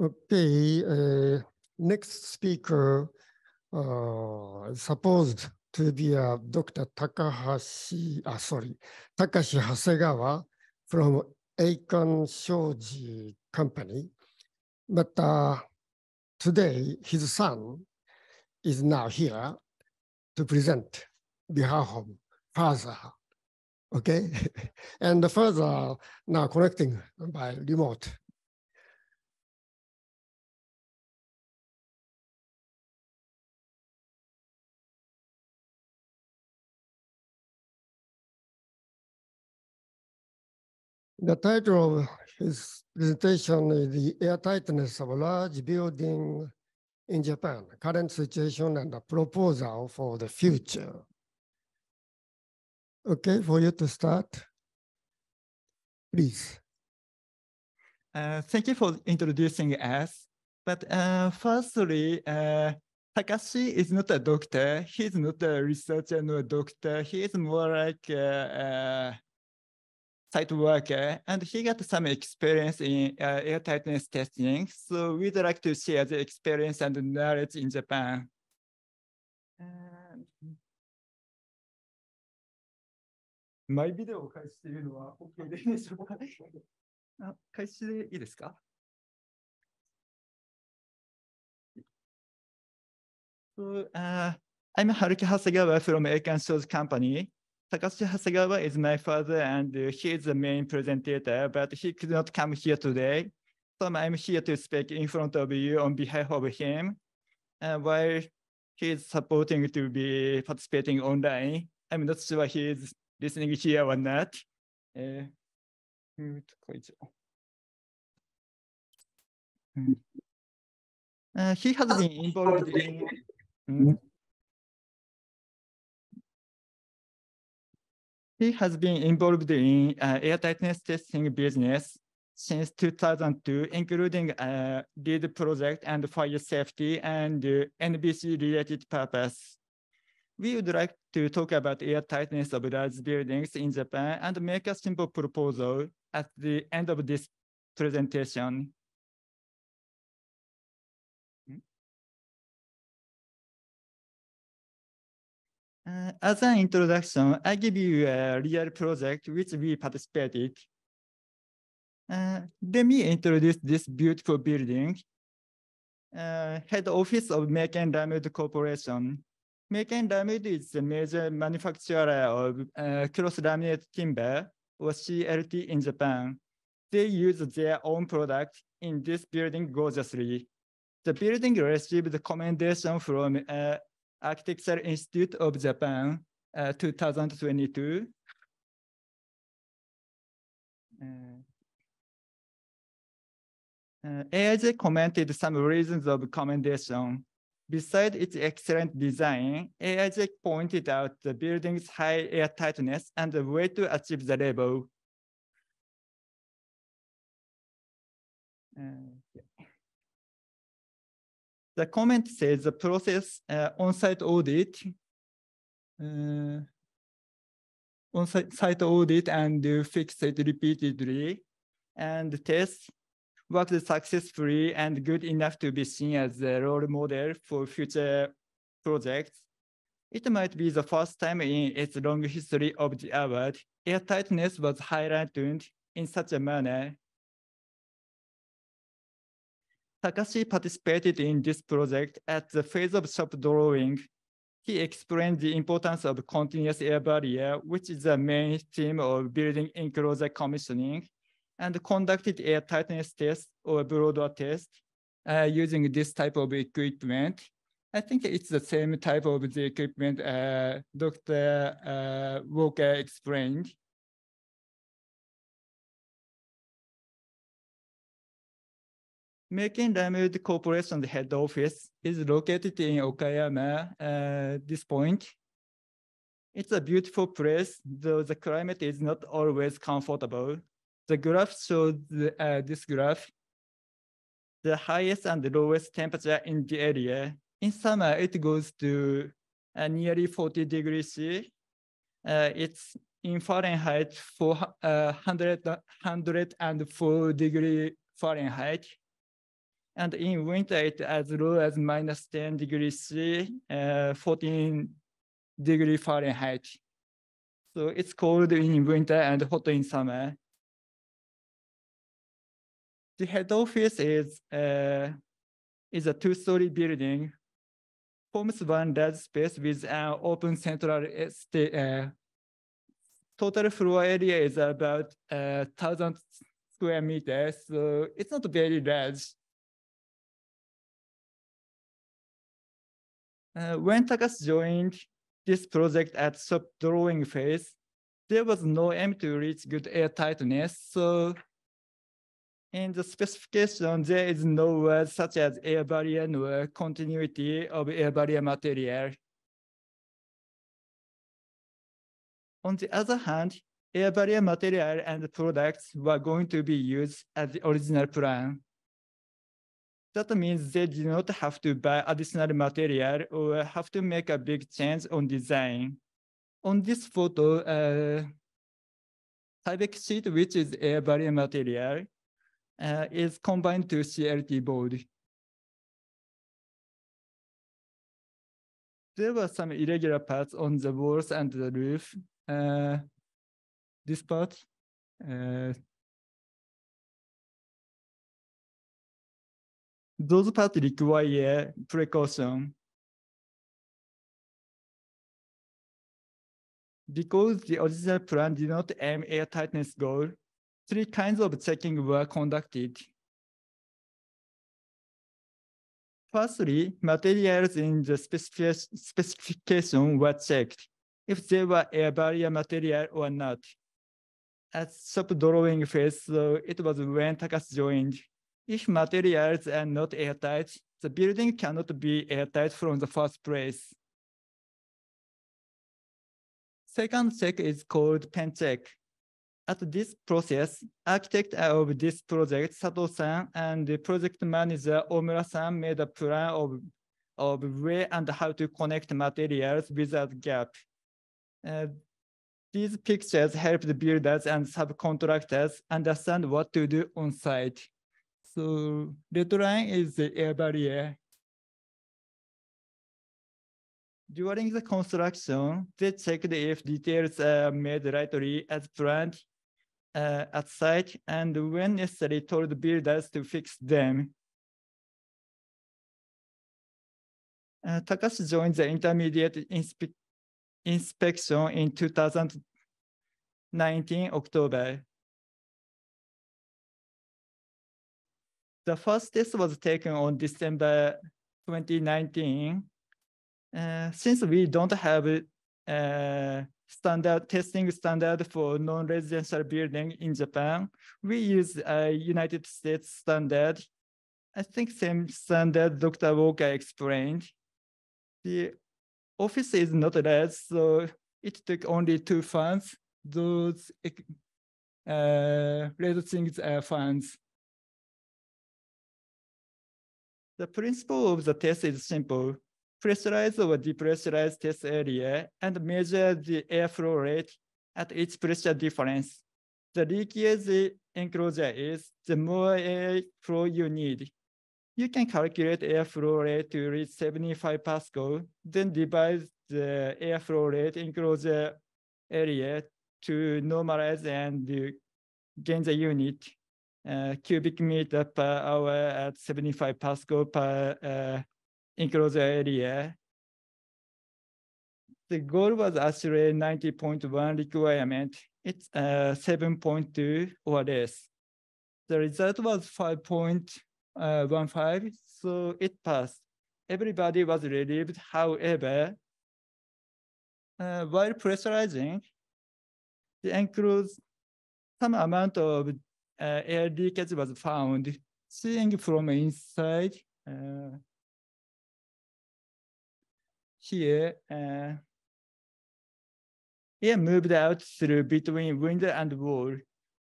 Okay, uh, next speaker uh, supposed to be uh, Dr. Takahashi, uh, sorry, Takashi Hasegawa from Eikan Shoji Company. But uh, today, his son is now here to present behalf of father. Okay, and the father now connecting by remote. The title of his presentation is the air tightness of large building in Japan, current situation and a proposal for the future. Okay, for you to start, please. Uh, thank you for introducing us. But uh, firstly, uh, Takashi is not a doctor. He's not a researcher nor a doctor. He is more like a, a site worker, and he got some experience in uh, air tightness testing. So we'd like to share the experience and the knowledge in Japan. Um, マイビデオを開始しているのは OK so, uh, I'm Haruki Hasegawa from Eikan Shoji Company. Takashi Hasegawa is my father and he is the main presenter, but he could not come here today. So I'm here to speak in front of you on behalf of him. Uh, while he is supporting to be participating online, I'm not sure he is listening here or not. Uh, uh, he has been involved in mm, He has been involved in uh, air tightness testing business since 2002, including a lead project and fire safety and uh, NBC related purpose. We would like to talk about air tightness of large buildings in Japan and make a simple proposal at the end of this presentation. Uh, as an introduction, I give you a real project which we participated. Uh, let me introduce this beautiful building. Uh, head office of Meiken Lamwood Corporation. Meiken Lamwood is the major manufacturer of uh, cross-laminated timber, or CLT in Japan. They use their own product in this building gorgeously. The building received commendation from uh, Architecture Institute of Japan, uh, 2022. Uh, uh, AIJ commented some reasons of commendation. Besides its excellent design, AIJ pointed out the building's high air tightness and the way to achieve the level. Uh. The comment says the process uh, on-site audit, uh, on-site audit and fix it repeatedly, and test worked successfully and good enough to be seen as a role model for future projects. It might be the first time in its long history of the award, air tightness was highlighted in such a manner Takashi participated in this project at the phase of shop drawing. He explained the importance of continuous air barrier, which is the main theme of building enclosure commissioning, and conducted air tightness test or blow door test uh, using this type of equipment. I think it's the same type of the equipment uh, Dr. Uh, Walker explained. Meiken Lamwood Corporation's head office is located in Okayama uh, this point. It's a beautiful place, though the climate is not always comfortable. The graph shows uh, this graph, the highest and lowest temperature in the area. In summer, it goes to uh, nearly 40 degrees C. Uh, it's in Fahrenheit for uh, 100, 104 degree Fahrenheit. And in winter, it as low as minus 10 degrees C, uh, 14 degree Fahrenheit. So it's cold in winter and hot in summer. The head office is, uh, is a two-story building, forms one large space with an open central. Uh, total floor area is about uh, 1,000 square meters, so it's not very large. Uh, when Takas joined this project at shop drawing phase, there was no aim to reach good air tightness. So in the specification, there is no word such as air barrier nor continuity of air barrier material. On the other hand, air barrier material and products were going to be used as the original plan. That means they do not have to buy additional material or have to make a big change on design. On this photo, uh, Tyvek sheet, which is air barrier material, uh, is combined to CLT board. There were some irregular parts on the walls and the roof. Uh, this part, uh, those parts require precaution. Because the original plan did not aim air tightness goal, three kinds of checking were conducted. Firstly, materials in the specification were checked if they were air barrier material or not. At shop drawing phase, so it was when Takashi joined. If materials are not airtight, the building cannot be airtight from the first place. Second check is called pen check. At this process, architect of this project, Sato-san, and the project manager, Omura-san, made a plan of, of where and how to connect materials without gap. Uh, these pictures help the builders and subcontractors understand what to do on site. So red line is the air barrier. During the construction, they checked if details are made rightly as planned uh, at site and when necessary told builders to fix them. Uh, Takashi joined the intermediate inspe inspection in 2019 October. The first test was taken on December 2019. Uh, since we don't have uh, standard testing standard for non-residential building in Japan. We use a United States standard. I think same standard Dr. Walker explained. The office is not large, so it took only two fans. Those uh, red things are fans. The principle of the test is simple pressurize or depressurize test area and measure the airflow rate at each pressure difference. The leakier the enclosure is, the more airflow you need. You can calculate airflow rate to reach 75 Pascal, then divide the airflow rate enclosure area to normalize and gain the unit cubic meter per hour at 75 Pascal per uh, enclosure area. The goal was actually 90.1 requirement. It's uh, 7.2 or less. The result was 5.15, so it passed. Everybody was relieved. However, uh, while pressurizing, the includes some amount of uh, air leakage was found. Seeing from inside, uh, here, uh, air moved out through between window and wall,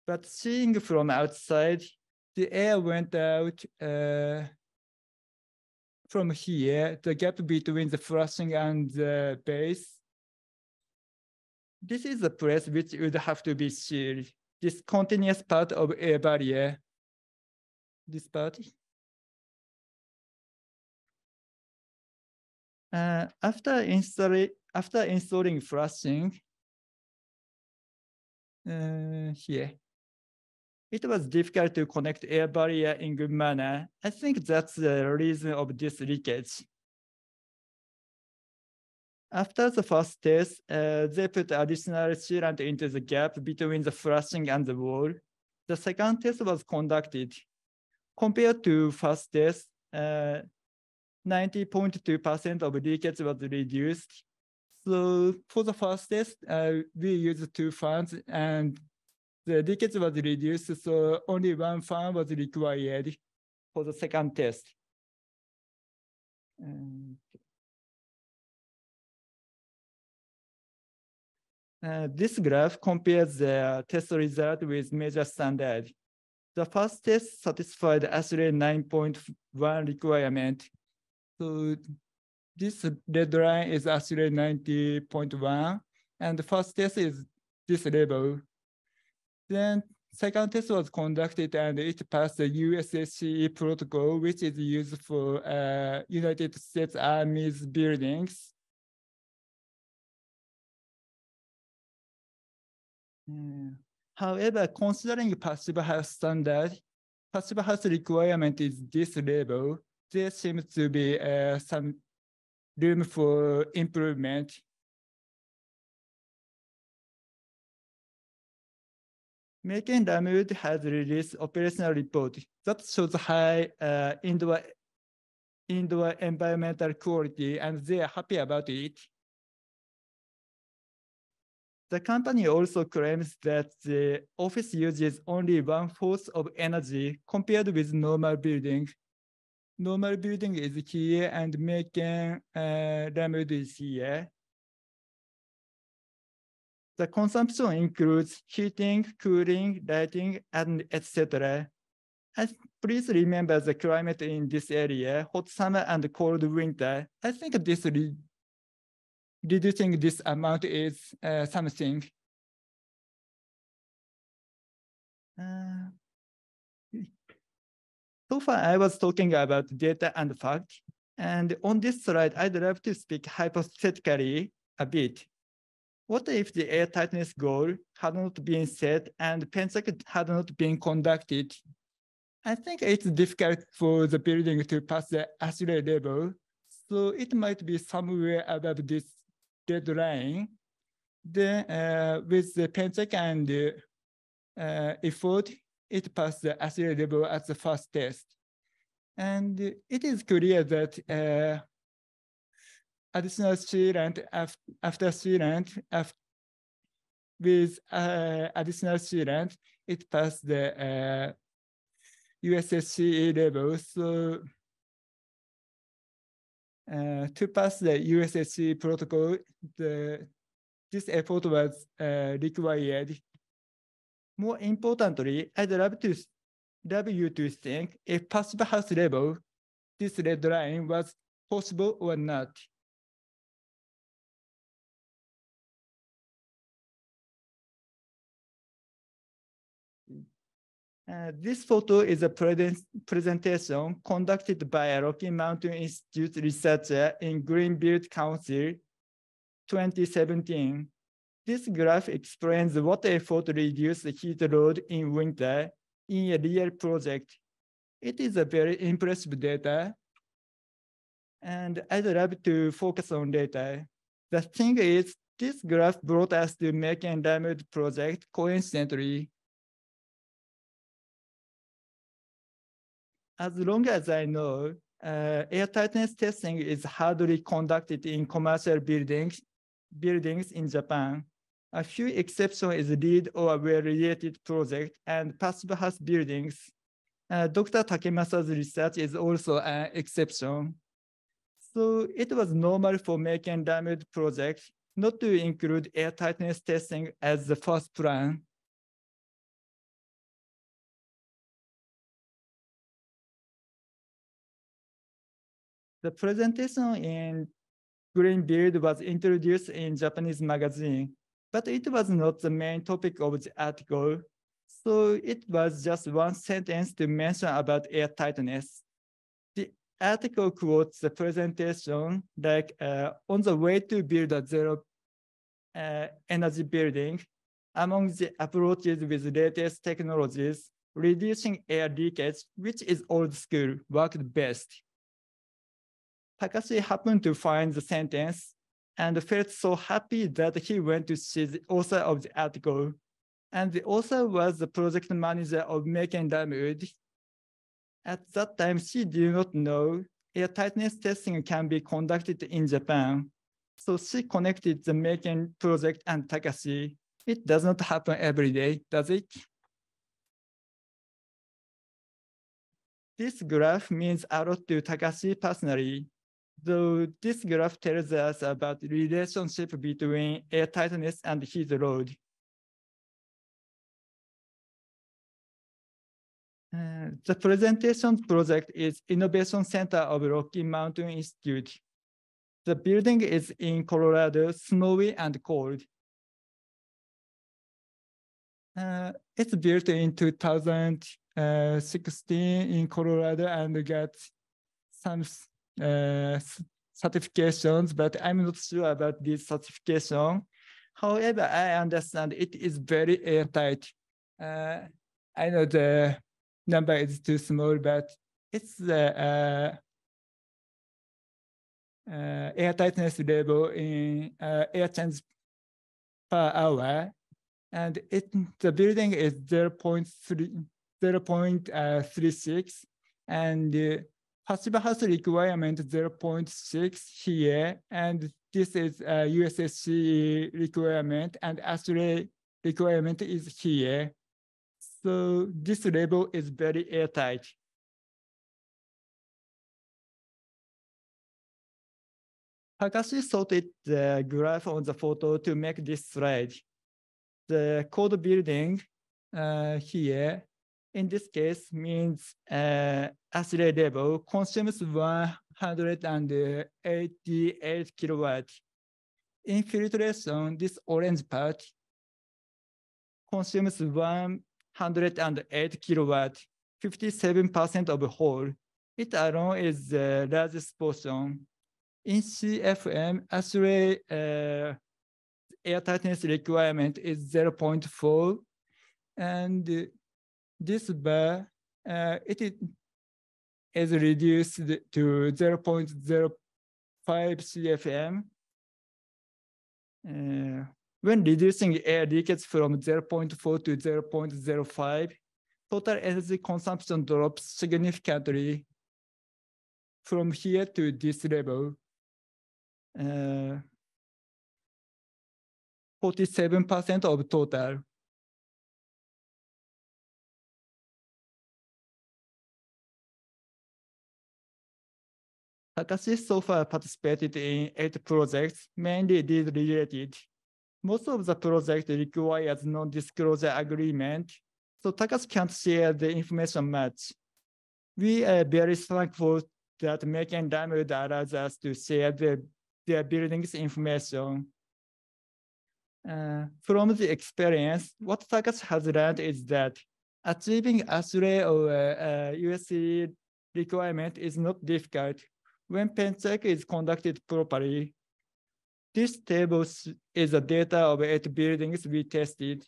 but seeing from outside, the air went out uh, from here, the gap between the flushing and the base. This is the place which would have to be sealed this continuous part of a barrier, this part. Uh, after, install after installing flashing, uh, here, it was difficult to connect air barrier in good manner. I think that's the reason of this leakage. After the first test, uh, they put additional sealant into the gap between the flashing and the wall. The second test was conducted. Compared to first test, 90.2% of leakage was reduced. So for the first test, uh, we used two fans and the leakage was reduced, so only one fan was required for the second test. Um, Uh, this graph compares the test result with major standard. The first test satisfied ASHRAE 9.1 requirement. So this red line is ASHRAE 90.1, and the first test is this level. Then second test was conducted and it passed the USACE protocol, which is used for uh, United States Army's buildings. However, considering passive house standard, passive house requirement is this level, there seems to be uh, some room for improvement. Meiken Lamwood has released operational report that shows high uh, indoor, indoor environmental quality and they are happy about it. The company also claims that the office uses only one fourth of energy compared with normal building. Normal building is here and making uh, is here. The consumption includes heating, cooling, lighting, and etc. Please remember the climate in this area, hot summer and cold winter. I think this reducing this amount is uh, something. Uh, so far, I was talking about data and fact. And on this slide, I'd love to speak hypothetically a bit. What if the air tightness goal had not been set and PENCHECK had not been conducted? I think it's difficult for the building to pass the ASHRAE level, so it might be somewhere above this deadline, then uh, with the PENCHECK and effort, it passed the ASHRAE level at the first test. And it is clear that uh, additional af after sealant af with uh, additional sealant, it passed the uh, USACE level. So uh, to pass the USACE protocol, the, this effort was uh, required. More importantly, I'd love to love you to think if passive house level, this red line was possible or not. Uh, this photo is a present presentation conducted by a Rocky Mountain Institute researcher in Greenbuild Council 2017. This graph explains what effort reduce the heat load in winter in a real project. It is a very impressive data, and I'd love to focus on data. The thing is, this graph brought us to Meiken Lamwood project coincidentally as long as I know, uh, air tightness testing is hardly conducted in commercial buildings, buildings in Japan. A few exceptions is LEED or well-related project and passive house buildings. Uh, Dr. Takemasa's research is also an exception. So it was normal for Meiken Lamwood projects not to include air tightness testing as the first plan. The presentation in Greenbuild was introduced in Japanese magazine, but it was not the main topic of the article. So it was just one sentence to mention about air tightness. The article quotes the presentation like uh, on the way to build a zero uh, energy building, among the approaches with latest technologies, reducing air leakage, which is old school, worked best. Takashi happened to find the sentence and felt so happy that he went to see the author of the article. And the author was the project manager of Meiken Lamwood. At that time, she did not know air tightness testing can be conducted in Japan. So she connected the Meiken project and Takashi. It does not happen every day, does it? This graph means a lot to Takashi personally. Though this graph tells us about the relationship between air tightness and heat load. Uh, the presentation project is Innovation Center of Rocky Mountain Institute. The building is in Colorado, snowy and cold. Uh, it's built in 2016 in Colorado and got some uh, certifications, but I'm not sure about this certification. However, I understand it is very airtight. Uh, I know the number is too small, but it's the uh, uh, air tightness level in uh, air change per hour. And it the building is 0 0.3, 0 0.36 and passive house requirement 0.6 here. And this is a USACE requirement and ASHRAE requirement is here. So this label is very airtight. Takashi sorted the graph on the photo to make this slide. The code building uh, here, in this case, means uh, level consumes 188 kilowatt. Infiltration, this orange part consumes 108 kilowatt, 57% of the whole. It alone is the largest portion in CFM, ASHRAE uh, air tightness requirement is 0.4. And this bar, uh, it is reduced to 0.05 CFM. Uh, when reducing air leakage from 0.4 to 0.05, total energy consumption drops significantly from here to this level. 47% of total. Takashi so far participated in eight projects, mainly these related. Most of the project requires non-disclosure agreement, so Takashi can't share the information much. We are very thankful that Meiken Lamwood allows us to share the their building's information. Uh, from the experience, what Takashi has learned is that achieving ASHRAE or uh, USC requirement is not difficult when pen check is conducted properly. This table is the data of eight buildings we tested.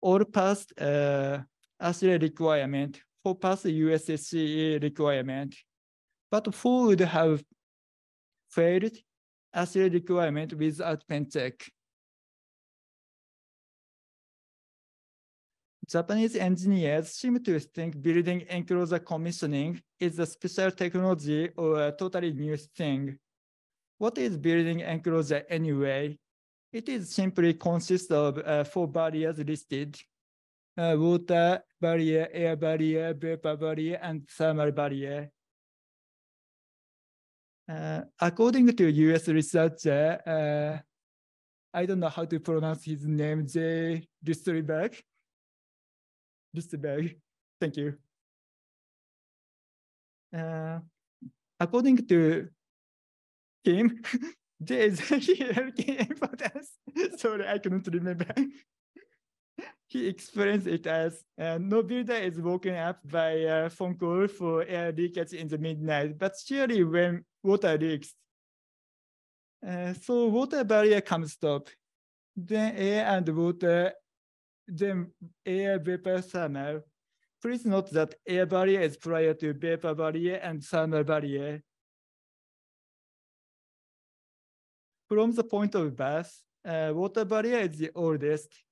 All passed uh, ASHRAE requirement, four passed USACE requirement. But four would have failed ASHRAE requirement without pen check. Japanese engineers seem to think building enclosure commissioning is a special technology or a totally new thing. What is building enclosure anyway? It is simply consists of uh, four barriers listed. Uh, water barrier, air barrier, vapor barrier, and thermal barrier. Uh, according to US researcher, uh, I don't know how to pronounce his name, Jay Lstiburek. Lstiburek, thank you. Uh, according to him, there is hierarchy importance. Sorry, I couldn't remember. he explains it as uh, no builder is woken up by a phone call for air leakage in the midnight, but surely when water leaks. Uh, so water barrier comes stop. Then air and water, then air vapor thermal. Please note that air barrier is prior to vapor barrier and thermal barrier. From the point of birth, uh, water barrier is the oldest.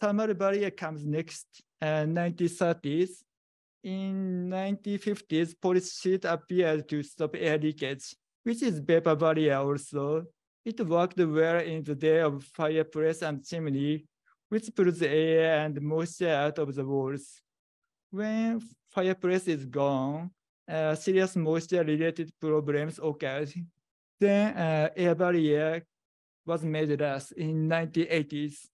Thermal barrier comes next, uh, 1930s. In 1950s, police sheet appeared to stop air leakage, which is vapor barrier also. It worked well in the day of fireplace and chimney, which pulls air and moisture out of the walls. When fireplace is gone, uh, serious moisture-related problems occurred. Then uh, air barrier was made less in 1980s.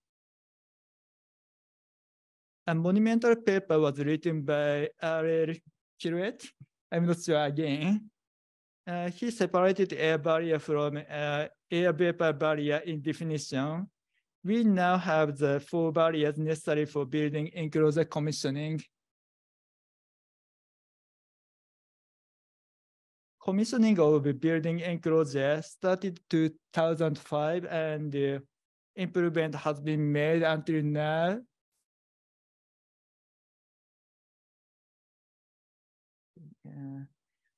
A monumental paper was written by R.L. Quirouette. I'm not sure again. Uh, he separated air barrier from uh, air vapor barrier in definition. We now have the four barriers necessary for building enclosure commissioning. Commissioning of the building enclosure started 2005 and improvement has been made until now. Uh,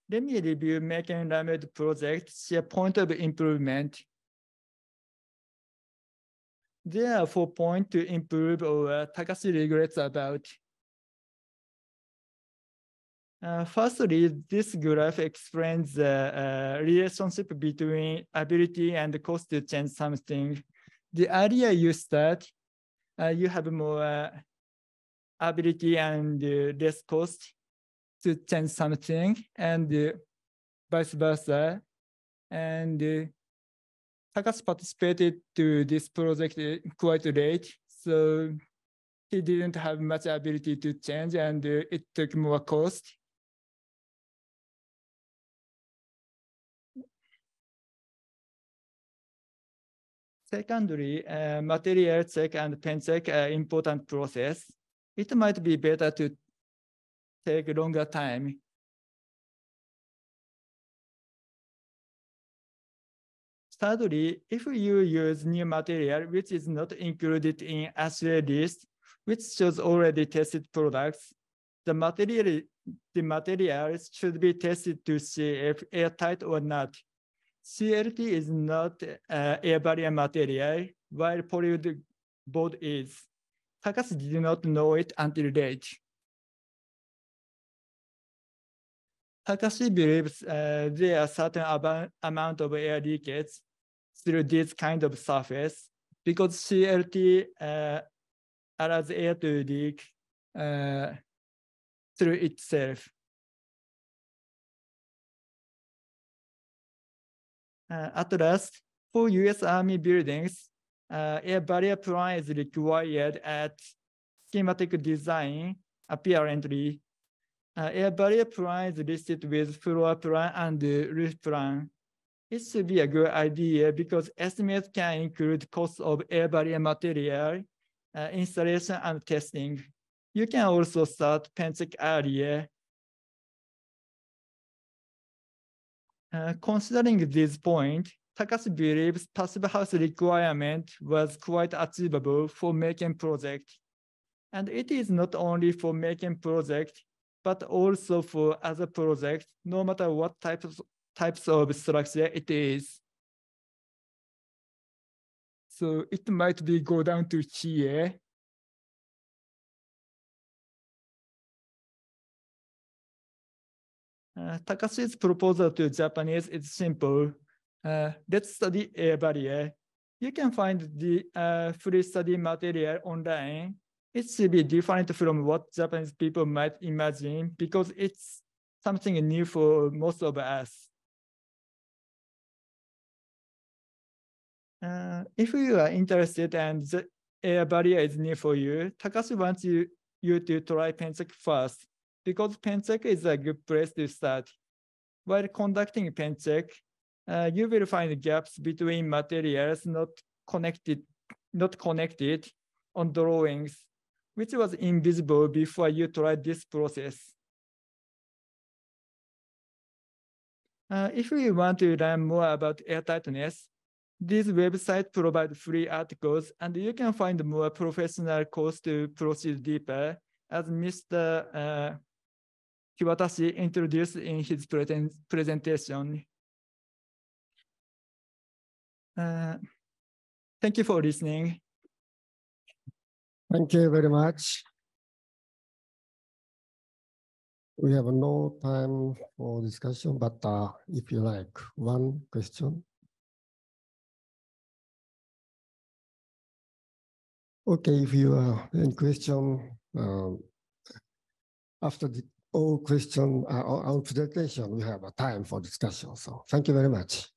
let me review Meiken Lamwood project, see a point of improvement. There are four points to improve or uh, Takashi regrets about. Uh, firstly, this graph explains the uh, relationship between ability and cost to change something. The earlier you start, uh, you have more uh, ability and uh, less cost to change something and uh, vice versa. And Takashi participated to this project quite late, so he didn't have much ability to change and uh, it took more cost. Secondly, uh, material check and pen check are important process. It might be better to take longer time. Thirdly, if you use new material which is not included in ASHRAE list, which shows already tested products, the material, the materials should be tested to see if airtight or not. CLT is not uh, air barrier material, while polywood board is. Takashi did not know it until late. Takashi believes uh, there are certain amount of air leakage through this kind of surface because CLT uh, allows air to leak uh, through itself. Uh, at last, for US Army buildings, uh, air barrier plan is required at schematic design, apparently. Uh, air barrier plan is listed with floor plan and roof plan. It should be a good idea because estimates can include cost of air barrier material, uh, installation and testing. You can also start pen check earlier Uh, considering this point, Takashi believes passive house requirement was quite achievable for making project. And it is not only for making project, but also for other projects, no matter what types, types of structure it is. So it might be go down to here. Uh, Takashi's proposal to Japanese is simple. Uh, let's study a barrier. You can find the uh, free study material online. It should be different from what Japanese people might imagine because it's something new for most of us. Uh, if you are interested and the air barrier is new for you, Takashi wants you, you to try pen check first because pen check is a good place to start. While conducting pen check, uh, you will find gaps between materials not connected, not connected on drawings. which was invisible before you tried this process. Uh, if you want to learn more about airtightness, these websites provide free articles and you can find more professional course to proceed deeper as Mr. Uh, Kiwatashi introduced in his present presentation. Uh, thank you for listening. Thank you very much. We have no time for discussion, but uh, if you like, one question. Okay, if you have any question, um, after the all question, uh, our presentation, we have a time for discussion. So thank you very much.